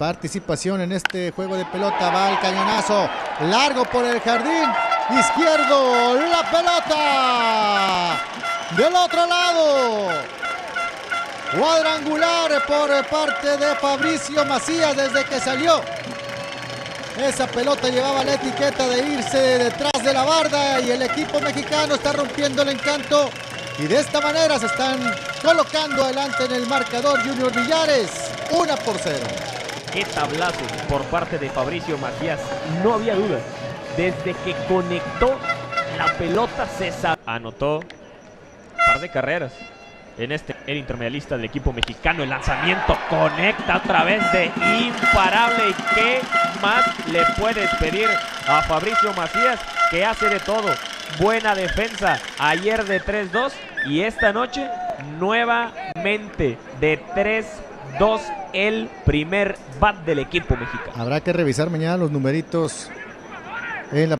participación en este juego de pelota. Va el cañonazo largo por el jardín izquierdo. La pelota del otro lado. Cuadrangular por parte de Fabricio Macías desde que salió. Esa pelota llevaba la etiqueta de irse detrás de la barda y el equipo mexicano está rompiendo el encanto y de esta manera se están colocando adelante en el marcador Junior Villares, una por cero. Qué tablazo por parte de Fabricio Macías, no había duda. Desde que conectó la pelota César anotó un par de carreras en este el intermedialista del equipo mexicano. El lanzamiento conecta a través de imparable. ¿Y qué más le puedes pedir a Fabricio Macías que hace de todo? Buena defensa ayer de 3-2 y esta noche nuevamente de 3-2 el primer bat del equipo mexicano. Habrá que revisar mañana los numeritos en la